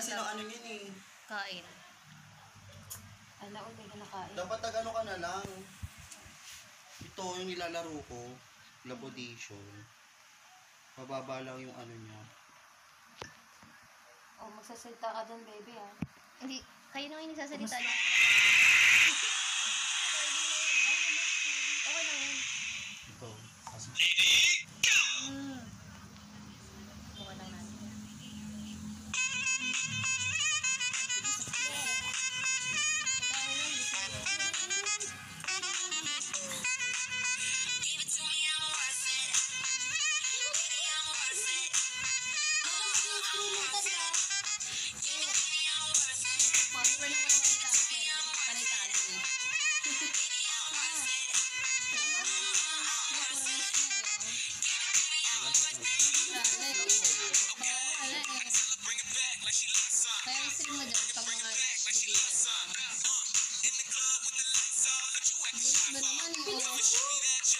kasi ng ano yun eh. Kain. Ala, ulit na nakain. Dapat nag ano ka na lang. Ito yung nilalaro ko. Labodation. Mababa lang yung ano niya. Oh, magsasalita ka dun, baby, ah. Hindi, kayo na yung nagsasalita niya. Mo. Bilis ba naman yun?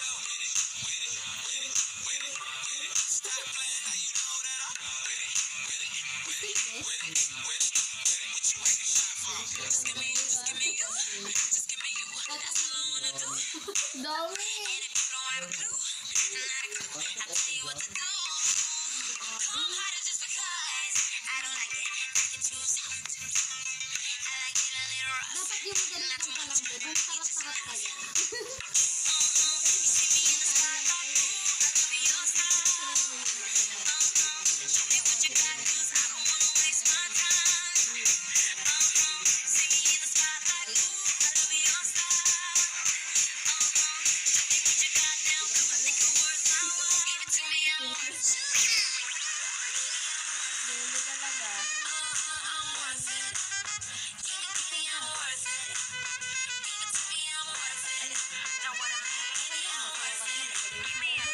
Dapat yung magaling kang palambot, ang sarap-sarap kaya. what I mean?